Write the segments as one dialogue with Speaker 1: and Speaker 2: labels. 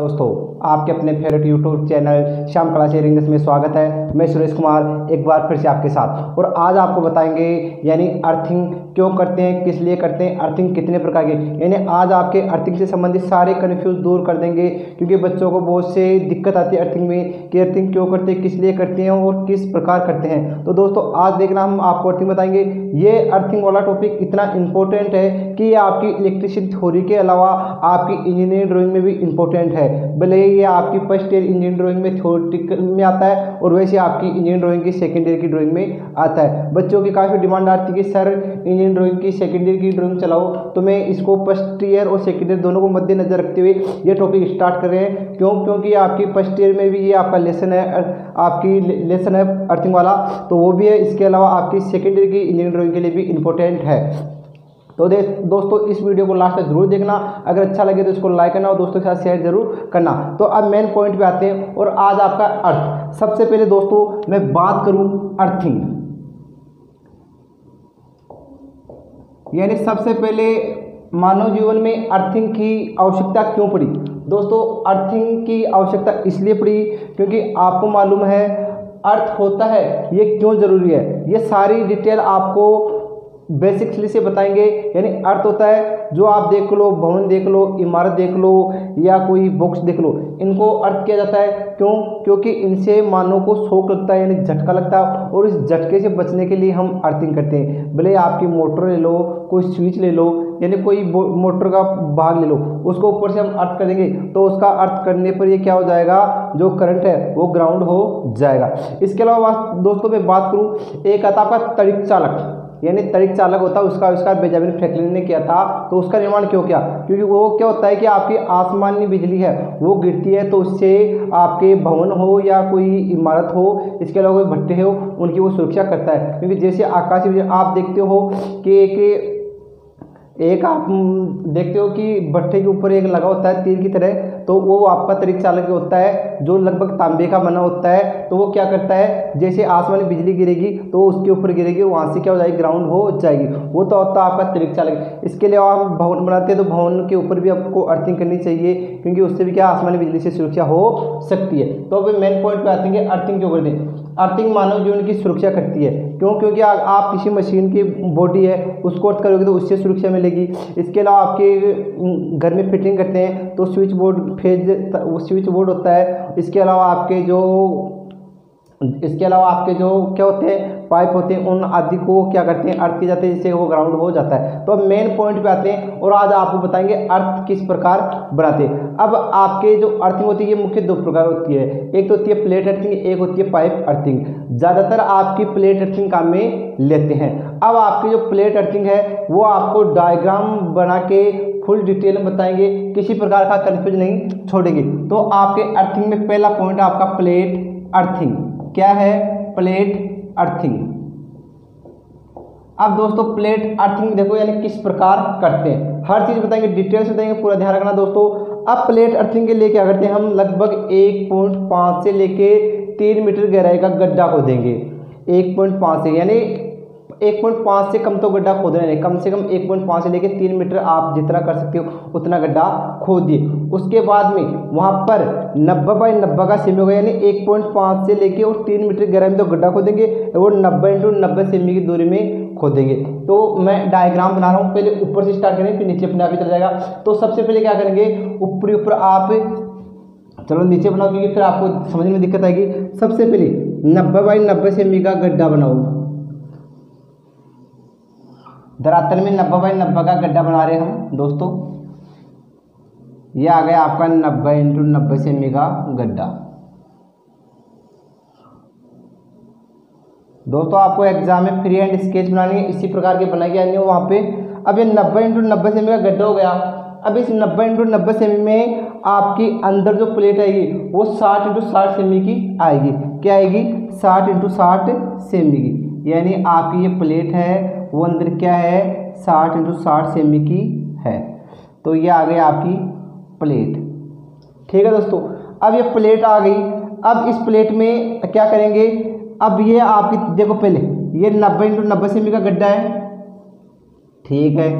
Speaker 1: दोस्तों, आपके अपने फेवरेट यूट्यूब चैनल श्याम कला शेयरिंग्स में स्वागत है। मैं सुरेश कुमार एक बार फिर से आपके साथ। और आज आपको बताएँगे, यानी अर्थिंग क्यों करते हैं, किस लिए करते हैं अर्थिंग कितने प्रकार के। यानी आज आपके अर्थिंग से संबंधित सारे कन्फ्यूज़ दूर कर देंगे, क्योंकि बच्चों को बहुत से दिक्कत आती है अर्थिंग में, कि अर्थिंग क्यों करते हैं, किस लिए करते हैं और किस प्रकार करते हैं। तो दोस्तों, आज देखना हम आपको अर्थिंग बताएँगे। ये अर्थिंग वाला टॉपिक इतना इंपॉर्टेंट है कि ये आपकी इलेक्ट्रिशियन थ्योरी के अलावा आपकी इंजीनियरिंग ड्राइंग में भी इंपॉर्टेंट है। भले ये आपकी फ़र्स्ट ईयर इंजीनियर ड्राइंग में थ्योरेटिकल में आता है और वैसे आपकी इंजीनियर ड्राइंग की सेकेंड ईयर की ड्राइंग में आता है। बच्चों की काफ़ी डिमांड आती है कि, सर इंजीनियर ड्राइंग की सेकेंड ईयर की ड्राइंग चलाओ। तो मैं इसको फ़र्स्ट ईयर और सेकेंड ईयर दोनों को मद्देनजर रखते हुए ये टॉपिक स्टार्ट कर रहे हैं। क्यों? क्योंकि आपकी फ़र्स्ट ईयर में भी ये आपका लेसन है आपकी लेसन है अर्थिंग वाला। तो वो भी है, इसके अलावा आपकी सेकेंड ईयर की इंजीनियर ड्राइंग के लिए भी इंपॉर्टेंट है। तो दे दोस्तों, इस वीडियो को लास्ट तक ज़रूर देखना। अगर अच्छा लगे तो इसको लाइक करना और दोस्तों के साथ शेयर ज़रूर करना। तो अब मेन पॉइंट पे आते हैं और आज आपका अर्थ सबसे पहले दोस्तों, मैं बात करूँ अर्थिंग यानी सबसे पहले मानव जीवन में अर्थिंग की आवश्यकता क्यों पड़ी? दोस्तों अर्थिंग की आवश्यकता इसलिए पड़ी क्योंकि आपको मालूम है अर्थ होता है, ये क्यों ज़रूरी है? ये सारी डिटेल आपको बेसिक्सली से बताएँगे, यानी अर्थ होता है, जो आप देख लो, भवन देख लो, इमारत देख लो, या कोई बॉक्स देख लो, इनको अर्थ किया जाता है। क्यों? क्योंकि इनसे मानव को शोक लगता है, यानी झटका लगता है, और इस झटके से बचने के लिए हम अर्थिंग करते हैं। भले आपकी मोटर ले लो, कोई स्विच ले लो, यानी कोई मोटर का भाग ले लो, उसको ऊपर से हम अर्थ कर देंगे तो उसका अर्थ करने पर ये क्या हो जाएगा? जो करंट है, वो ग्राउंड हो जाएगा। इसके अलावा दोस्तों, मैं बात करूँ, एक आता आपका तड़िक चालक। यानी तड़िक चालक होता है, उसका आविष्कार बेजामिन फ्रैंकलिन ने किया था तो उसका निर्माण क्यों किया? क्योंकि वो क्या होता है कि आपकी आसमानी बिजली है, वो गिरती है तो उससे आपके भवन हो या कोई इमारत हो, इसके अलावा कोई भट्टे हो, उनकी वो सुरक्षा करता है। क्योंकि जैसे आकाशीय आप देखते हो कि एक एक आप देखते हो कि भट्टे के ऊपर एक लगा होता है तीर की तरह तो वो आपका तरीक चालक होता है, जो लगभग तांबे का बना होता है तो वो क्या करता है, जैसे आसमानी बिजली गिरेगी तो उसके ऊपर गिरेगी, वहाँ से क्या हो जाएगी ग्राउंड हो जाएगी। वो तो होता है आपका तरीक चालक। इसके लिए हम भवन बनाते हैं तो भवन के ऊपर भी आपको अर्थिंग करनी चाहिए, क्योंकि उससे भी क्या आसमानी बिजली से सुरक्षा हो सकती है। तो अभी मेन पॉइंट पर आते हैं अर्थिंग क्यों करते हैं अर्थिंग मानव जीवन की सुरक्षा करती है। क्यों? क्योंकि आप किसी मशीन की बॉडी है, उसको अर्थ करोगे तो उससे सुरक्षा मिलेगी। इसके अलावा आपके घर में फिटिंग करते हैं तो switch board phase switch board होता है। इसके अलावा आपके जो इसके अलावा आपके जो क्या होते हैं, पाइप होते हैं, उन आदि को क्या करते हैं, अर्थ किए जाते हैं, जिससे वो ग्राउंड हो जाता है। तो अब मेन पॉइंट पे आते हैं और आज आपको बताएँगे अर्थ किस प्रकार बनाते हैं। अब आपके जो अर्थिंग होती है, ये मुख्य दो प्रकार होती है। एक तो होती है प्लेट अर्थिंग एक होती है पाइप अर्थिंग ज़्यादातर आपकी प्लेट अर्थिंग काम में लेते हैं। अब आपकी जो प्लेट अर्थिंग है, वो आपको डायग्राम बना के फुल डिटेल में बताएँगे, किसी प्रकार का कन्फ्यूज़ नहीं छोड़ेंगे। तो आपके अर्थिंग में पहला पॉइंट आपका प्लेट अर्थिंग क्या है? प्लेट अर्थिंग अब दोस्तों प्लेट अर्थिंग देखो यानी किस प्रकार करते हैं। हर चीज़ बताएँगे डिटेल्स बताएँगे, पूरा ध्यान रखना दोस्तों। अब प्लेट अर्थिंग के लिए क्या करते हैं हम लगभग एक पॉइंट पाँच से लेके तीन मीटर गहराई का गड्ढा खोदेंगे। एक पॉइंट पाँच से, यानी एक पॉइंट पाँच से कम तो गड्ढा खोदना नहीं कम से कम एक पॉइंट पाँच से लेकर तीन मीटर आप जितना कर सकते हो, उतना गड्ढा खोद दिए। उसके बाद में वहाँ पर नब्बे बाई नब्बे का सेमी होगा यानी एक पॉइंट पाँच से लेके और तीन मीटर गहराई में तो गड्ढा खोदेंगे और नब्बे इंटू नब्बे सेमी की दूरी में खोदेंगे। तो मैं डायग्राम बना रहा हूँ, पहले ऊपर से स्टार्ट करेंगे फिर नीचे अपने आप ही चल जाएगा। तो सबसे पहले क्या करेंगे, ऊपरी ऊपर आप, चलो नीचे बनाओ, क्योंकि फिर आपको समझने में दिक्कत आएगी। सबसे पहले नब्बे बाई नब्बे सेमी का गड्ढा बनाओ। धरातल में नब्बे बाई नब्बे का गड्ढा बना रहे हम, दोस्तों। ये आ गया आपका नब्बे इंटू नब्बे सेमी का गड्ढा। दोस्तों, आपको एग्ज़ाम में फ्री हैंड स्केच बनानी है, इसी प्रकार के बनाई यानी वहाँ पे। अब ये नब्बे इंटू नब्बे सेमी का गड्ढा हो गया। अब इस नब्बे इंटू नब्बे सेमी में आपकी अंदर जो प्लेट आएगी, वो साठ इंटू साठ सेमी की आएगी। क्या आएगी? साठ इंटू साठ सेमी की यानी आपकी ये प्लेट है, वो अंदर क्या है? साठ इंटू साठ सेमी की है। तो ये आ गई आपकी प्लेट ठीक है दोस्तों, अब ये प्लेट आ गई। अब इस प्लेट में क्या करेंगे? अब ये आपकी, देखो पहले, ये नब्बे इंटू नब्बे सेमी का गड्ढा है। ठीक है,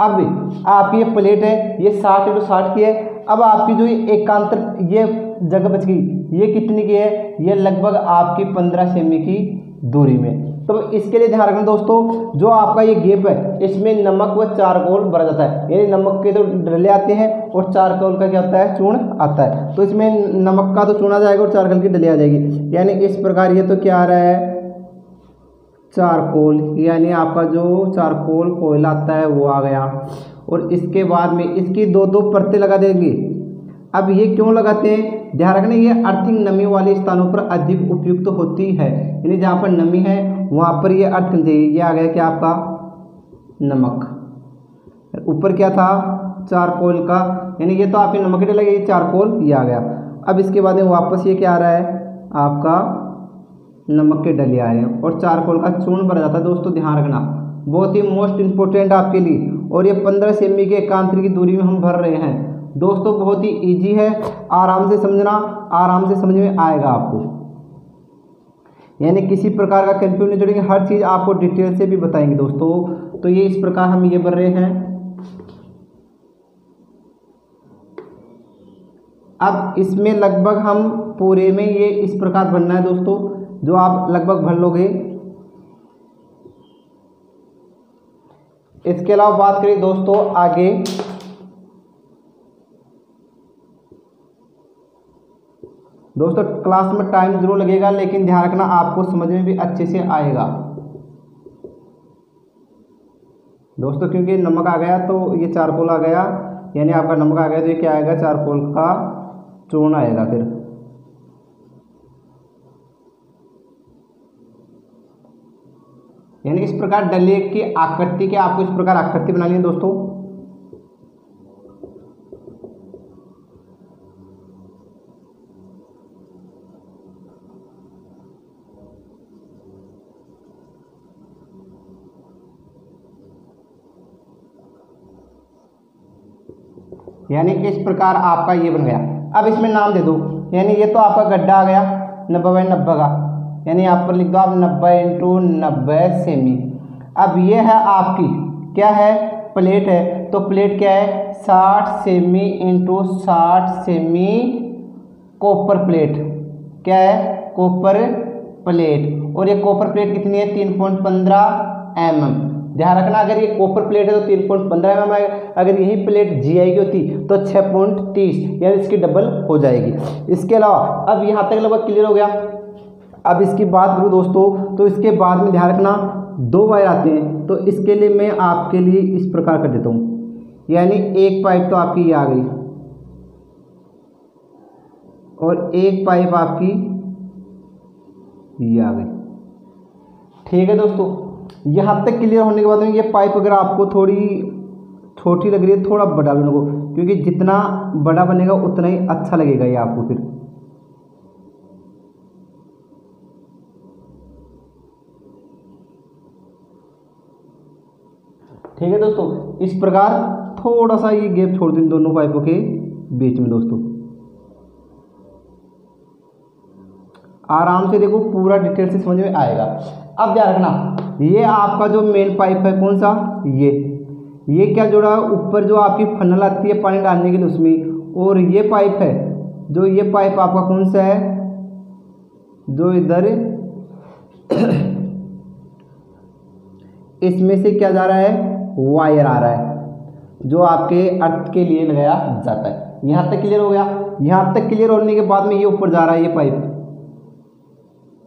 Speaker 1: अब आपकी ये प्लेट है, ये साठ इंटू साठ की है। अब आपकी जो ये एकांतर, ये जगह बच गई। ये कितनी की है? ये लगभग आपकी पंद्रह सेमी की दूरी में। तो इसके लिए ध्यान रखना दोस्तों, जो आपका ये गेप है, इसमें नमक व चारकोल भरा जाता है। यानी नमक के तो डले आते हैं और चारकोल का क्या होता है? चूर्ण आता है। तो इसमें नमक का तो चूर्ण आ जाएगा और चारकोल की डली आ जाएगी। यानी इस प्रकार ये तो क्या आ रहा है? चारकोल यानी आपका जो चारकोल कोयला आता है, वो आ गया। और इसके बाद में इसकी दो दो परतें लगा देंगे। अब ये क्यों लगाते हैं? ध्यान रखना, ये अर्थिंग नमी वाले स्थानों पर अधिक उपयुक्त होती है। यानी जहाँ पर नमी है, वहाँ पर ये अर्थ ये आ गया क्या आपका? नमक। ऊपर क्या था? चारकोल का। यानी ये तो आपके नमक डलेगा, ये चारकोल, ये आ गया। अब इसके बाद में वापस ये क्या आ रहा है? आपका नमक के डले आ रहे हैं। और चारकोल का चूर्ण भरा जाता है। दोस्तों, ध्यान रखना, बहुत ही मोस्ट इंपॉर्टेंट आपके लिए। और ये पंद्रह सेमी के एकांतर की दूरी में हम भर रहे हैं। दोस्तों, बहुत ही इजी है। आराम से समझना, आराम से समझ में आएगा आपको। यानी किसी प्रकार का कंफ्यूज नहीं जोड़ेंगे, हर चीज़ आपको डिटेल से भी बताएँगे दोस्तों। तो ये इस प्रकार हम ये बन रहे हैं। अब इसमें लगभग हम पूरे में ये इस प्रकार बनना है दोस्तों, जो आप लगभग भर लोगे। इसके अलावा बात करें दोस्तों आगे। दोस्तों क्लास में टाइम ज़रूर लगेगा, लेकिन ध्यान रखना, आपको समझ में भी अच्छे से आएगा। दोस्तों, क्योंकि नमक आ गया तो ये चारकोल आ गया। यानी आपका नमक आ गया तो ये क्या आएगा? चारकोल का चूर्ण आएगा फिर। यानी इस प्रकार डले की आकृति के, आपको इस प्रकार आकृति बनानी है दोस्तों। यानी इस प्रकार आपका ये बन गया। अब इसमें नाम दे दो। यानी ये तो आपका गड्ढा आ गया, नब्बे बाई नब्बे का। यानी यहाँ पर लिख दो आप नब्बे इंटू नब्बे सेमी। अब ये है आपकी। क्या है? प्लेट है। तो प्लेट क्या है? साठ सेमी इंटू साठ सेमी कॉपर प्लेट। क्या है? Copper plate. और ये कॉपर प्लेट कितनी है? तीन पॉइंट पंद्रह एम एम। ध्यान रखना, अगर ये कॉपर प्लेट है तो तीन पॉइंट पंद्रह एम अगर यही प्लेट जी आई की होती तो छः पॉइंट तीस, यानी इसकी डबल हो जाएगी। इसके अलावा, अब यहाँ तक लगभग क्लियर हो गया। अब इसकी बात करूँ दोस्तों तो इसके बाद में ध्यान रखना, दो वायर आते हैं तो इसके लिए मैं आपके लिए इस प्रकार कर देता हूँ। यानी एक पाइप तो आपकी ये आ गई। और एक पाइप आपकी ये आ गई। ठीक है दोस्तों यहाँ तक क्लियर होने के बाद में ये पाइप अगर आपको थोड़ी छोटी लग रही है, थोड़ा बड़ा लेने को, क्योंकि जितना बड़ा बनेगा, उतना ही अच्छा लगेगा ये आपको फिर। ठीक है दोस्तों, इस प्रकार थोड़ा सा ये गैप छोड़ दें दोनों पाइपों के बीच में दोस्तों। आराम से देखो, पूरा डिटेल से समझ में आएगा। अब ध्यान रखना ये आपका जो मेन पाइप है कौन सा? ये। ये क्या जोड़ा? है ऊपर जो आपकी फनल आती है पानी डालने के लिए उसमें। और ये पाइप है। जो ये पाइप आपका कौन सा है? जो इधर इसमें से क्या जा रहा है? वायर आ रहा है। जो आपके अर्थ के लिए लगाया जाता है। यहाँ तक क्लियर हो गया। यहाँ तक क्लियर होने के बाद में ये ऊपर जा रहा है ये पाइप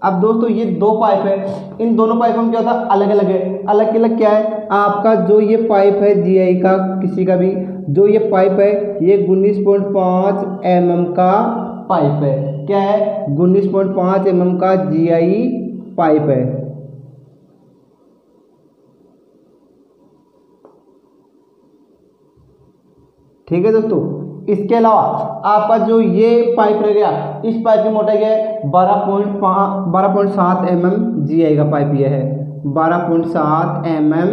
Speaker 1: अब दोस्तों ये दो पाइप है। इन दोनों पाइप में क्या होता है? अलग अलग है। अलग अलग क्या है? आपका जो ये पाइप है जीआई का, किसी का भी, जो ये पाइप है, ये उन्नीस पॉइंट पाँच एम एम का पाइप है। क्या है? उन्नीस पॉइंट पाँच एम एम का जीआई पाइप है। ठीक है दोस्तों? इसके अलावा आपका जो ये पाइप रह गया, इस पाइप की मोटाई है बारह पॉइंट बारह पॉइंट सात एम एम जी आई का पाइप ये है। बारह पॉइंट सात एम एम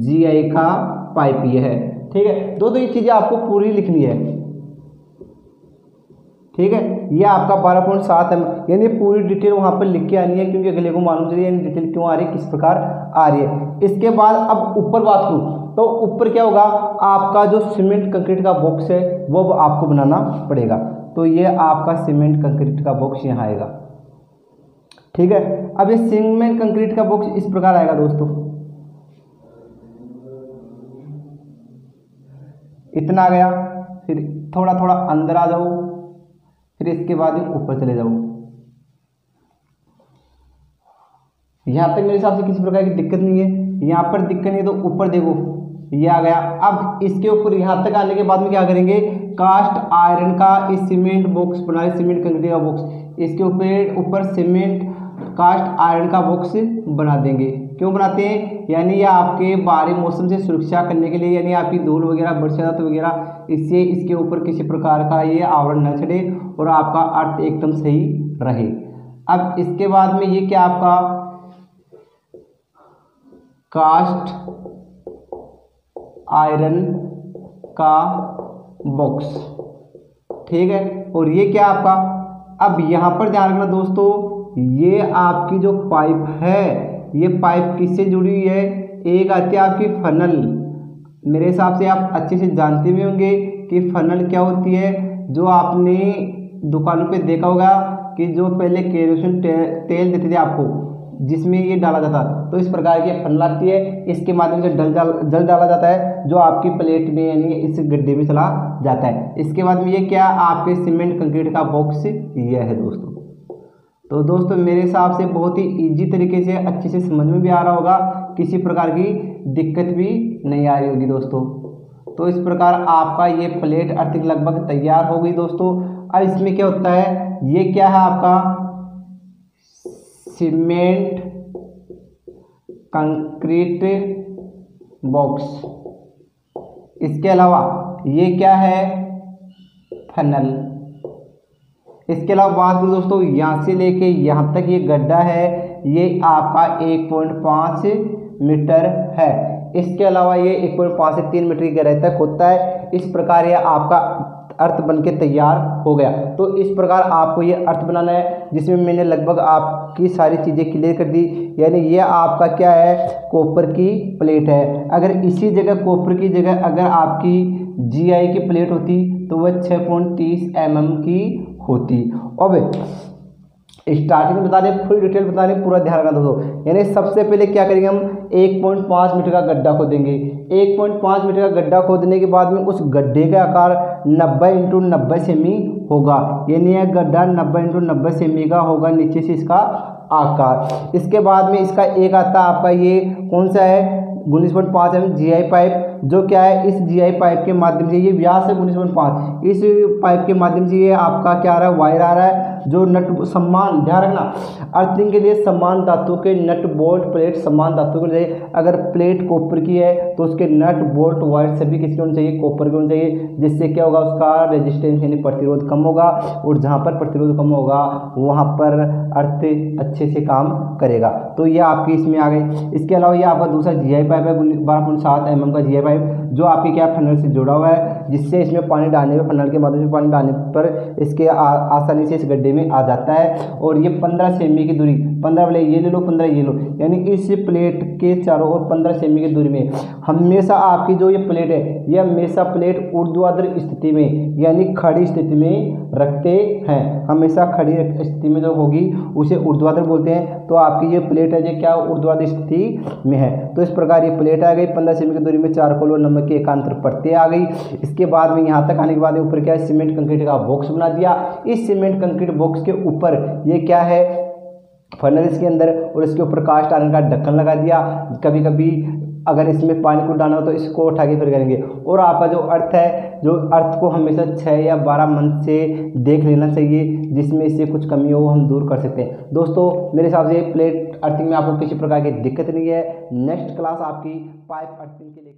Speaker 1: जी आई का पाइप ये है। ठीक है? दो दो ये चीज़ें आपको पूरी लिखनी है। ठीक है? ये आपका बारह पॉइंट सात एम यानी पूरी डिटेल वहाँ पर लिख के आनी है, क्योंकि अगले को मालूम चलिए यानी डिटेल क्यों आ रही है, किस प्रकार आ रही है। इसके बाद अब ऊपर बात करूँ तो ऊपर क्या होगा? आपका जो सीमेंट कंक्रीट का बॉक्स है, वो आपको बनाना पड़ेगा। तो ये आपका सीमेंट कंक्रीट का बॉक्स यहाँ आएगा। ठीक है? अब ये सीमेंट कंक्रीट का बॉक्स इस प्रकार आएगा दोस्तों। इतना गया, फिर थोड़ा थोड़ा अंदर आ जाओ। फिर इसके बाद ऊपर चले जाओ यहाँ तक मेरे हिसाब से किसी प्रकार की दिक्कत नहीं है। यहाँ पर दिक्कत नहीं है तो ऊपर देखो। ये आ गया। अब इसके ऊपर यहाँ तक आने के बाद में क्या करेंगे? कास्ट आयरन का इस सीमेंट बॉक्स बना सीमेंट कंक्रीट का बॉक्स इसके ऊपर ऊपर सीमेंट कास्ट आयरन का बॉक्स बना देंगे। क्यों बनाते हैं? यानी ये आपके बाहरी मौसम से सुरक्षा करने के लिए, यानी आपकी धूल वगैरह बरसात वगैरह, इससे इसके ऊपर किसी प्रकार का ये आवरण न चढ़े और आपका अर्थ एकदम सही रहे। अब इसके बाद में ये क्या आपका कास्ट आयरन का बॉक्स, ठीक है? और ये क्या आपका? अब यहाँ पर ध्यान रखना दोस्तों, ये आपकी जो पाइप है ये पाइप किससे जुड़ी हुई है? एक आती है आपकी फनल मेरे हिसाब से आप अच्छे से जानते भी होंगे कि फनल क्या होती है। जो आपने दुकानों पे देखा होगा कि जो पहले केरोसिन ते, तेल देते थे आपको जिसमें ये डाला जाता तो इस प्रकार की फनल आती है। इसके माध्यम से डल डाल जल डाला जाता है जो आपकी प्लेट में यानी इस गड्ढे में चला जाता है। इसके बाद में ये क्या? आपके सीमेंट कंक्रीट का बॉक्स यह है दोस्तों। तो दोस्तों, मेरे हिसाब से बहुत ही ईजी तरीके से, अच्छे से समझ में भी आ रहा होगा। किसी प्रकार की दिक्कत भी नहीं आ रही होगी दोस्तों। तो इस प्रकार आपका ये प्लेट अर्थिंग लगभग तैयार हो गई दोस्तों। अब इसमें क्या होता है? ये क्या है आपका? Cement concrete box. इसके अलावा ये क्या है? फनल। इसके अलावा बात करूँ दोस्तों, यहाँ से लेके यहाँ तक ये गड्ढा है, ये आपका एक पॉइंट पाँच मीटर है। इसके अलावा ये एक पॉइंट पाँच से तीन मीटर की गहराई तक होता है। इस प्रकार ये आपका अर्थ बन के तैयार हो गया। तो इस प्रकार आपको ये अर्थ बनाना है, जिसमें मैंने लगभग आपकी सारी चीज़ें क्लियर कर दी। यानी ये आपका क्या है कॉपर की प्लेट है। अगर इसी जगह कॉपर की जगह अगर आपकी जीआई की प्लेट होती तो वह छः पॉइंट तीस एम की होती। अब स्टार्टिंग में बता दें फुल डिटेल बता दें, पूरा ध्यान रखना दोस्तों। यानी सबसे पहले क्या करेंगे हम? एक पॉइंट पाँच मीटर का गड्ढा खोदेंगे। एक पॉइंट पाँच मीटर का गड्ढा खोदने के बाद में उस गड्ढे का आकार नब्बे इंटू नब्बे सेमी होगा। यानी यह गड्ढा नब्बे इंटू नब्बे सेमी का होगा, नीचे से इसका आकार। इसके बाद में इसका एक आता आपका ये, कौन सा है? उन्नीस पॉइंट पाँच एम जी आई पाइप। जो क्या है, इस जी आई पाइप के माध्यम से ये व्यास है उन्नीस पॉइंट पाँच। इस पाइप के माध्यम से ये आपका क्या आ रहा है वायर आ रहा है, जो नट सम्मान, ध्यान रखना अर्थिंग के लिए समान धातु के नट बोल्ट प्लेट समान धातु के चाहिए अगर प्लेट कॉपर की है तो उसके नट बोल्ट वायर सभी किसके होने चाहिए कॉपर के होने चाहिए, जिससे क्या होगा, उसका रेजिस्टेंस यानी प्रतिरोध कम होगा, और जहाँ पर प्रतिरोध कम होगा, वहाँ पर अर्थ अच्छे से काम करेगा। तो ये आपकी इसमें आ गई। इसके अलावा ये आपका दूसरा जी आई पाइप है बारह पॉइंट सात एम का जी पाइप जो आपके क्या फनल से जुड़ा हुआ है, जिससे इसमें पानी डालने पर फनल के माध्यम से पानी डालने पर इसके आसानी से इस गड्ढे में आ जाता है। और ये पंद्रह सेमी की दूरी पंद्रह वाले ये ले लो, पंद्रह ये लो। यानी इस प्लेट के चारों ओर पंद्रह सेमी की दूरी में। हमेशा आपकी जो ये प्लेट है, ये हमेशा प्लेट ऊर्ध्वाधर स्थिति में, यानी खड़ी स्थिति में रखते हैं। हमेशा खड़ी स्थिति में जो होगी, उसे ऊर्ध्वाधर बोलते हैं। तो आपकी ये प्लेट है, ये क्या ऊर्ध्वाधर स्थिति में है? तो इस प्रकार ये प्लेट आ गई, पंद्रह सेमी की दूरी में चार कोलो नमक की एकांतर पट्टे आ गई। इसके बाद में यहाँ तक आने के बाद ऊपर क्या है? सीमेंट कंक्रीट का बॉक्स बना दिया। इस सीमेंट कंक्रीट बॉक्स के ऊपर ये क्या है? फर्नल इसके अंदर और इसके ऊपर कास्ट आयरन का ढक्कन लगा दिया। कभी कभी अगर इसमें पानी को डालना हो तो इसको उठा के फिर करेंगे। और आपका जो अर्थ है, जो अर्थ को हमेशा छः या बारह मंथ से देख लेना चाहिए, जिसमें इससे कुछ कमी हो वो हम दूर कर सकते हैं। दोस्तों, मेरे हिसाब से प्लेट अर्थिंग में आपको किसी प्रकार की दिक्कत नहीं है। नेक्स्ट क्लास आपकी पाइप अर्थिंग के लिए